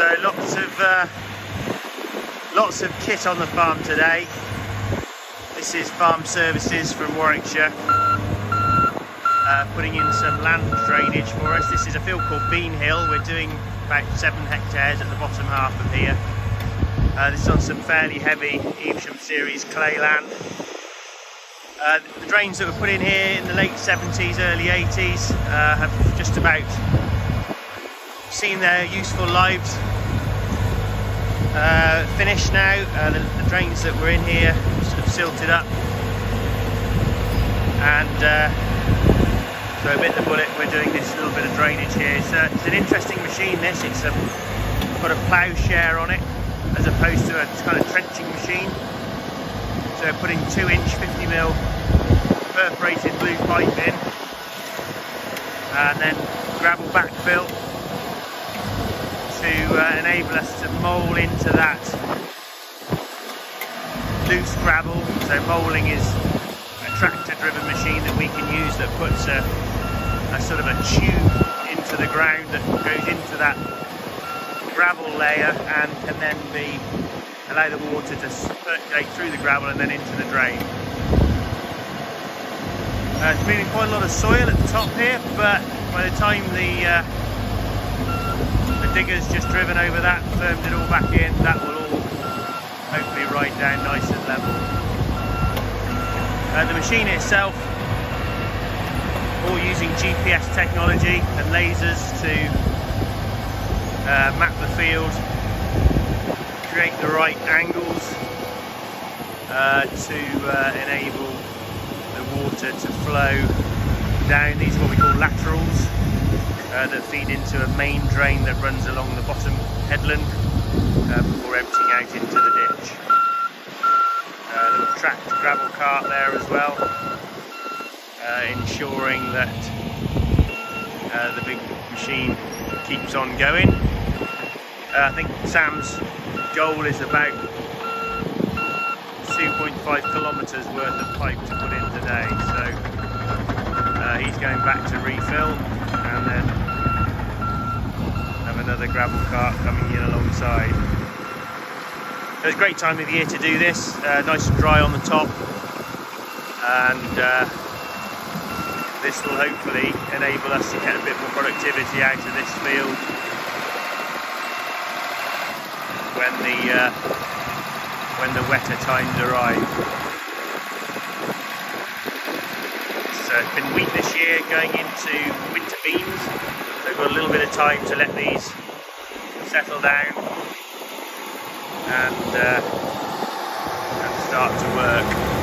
uh, lots of kit on the farm today. This is Farm Services from Warwickshire. Uh, putting in some land drainage for us. This is a field called Bean Hill. We're doing about seven hectares at the bottom half of here. Uh, this is on some fairly heavy Evesham series clay land. Uh, the drains that were put in here in the late 70s, early 80s uh, have just about seen their useful lives uh, finished now. Uh, the, the, drains that were in here sort of silted up and uh, so a bit the bullet we're doing this little bit of drainage here. It's, uh, it's an interesting machine this, it's a, got a ploughshare on it as opposed to a kind of trenching machine. So putting 2 inch 50mm perforated blue pipe in and then gravel backfill to uh, enable us to mole into that loose gravel. So moling is a tractor driven machine that we can use that puts a, a sort of a tube into the ground that goes into that gravel layer and can then be allow the water to circulate through the gravel and then into the drain. Uh, it's been quite a lot of soil at the top here, but by the time the uh, the digger's just driven over that, firmed it all back in, that will all hopefully ride down nice and level. Uh, the machine itself, all using GPS technology and lasers to uh, map the field, create the right angles uh, to uh, enable the water to flow down. These what we call laterals uh, that feed into a main drain that runs along the bottom headland uh, before emptying out into the ditch. Uh, little tracked gravel cart there as well, uh, ensuring that uh, the big machine keeps on going. I think Sam's goal is about 2.5 kilometres worth of pipe to put in today, so uh, he's going back to refill and then have another gravel cart coming in alongside. It's a great time of year to do this, uh, nice and dry on the top and uh, this will hopefully enable us to get a bit more productivity out of this field when the uh, when the wetter times arrive. It's been wheat this year going into winter beans. So we've got a little bit of time to let these settle down and, uh, and start to work.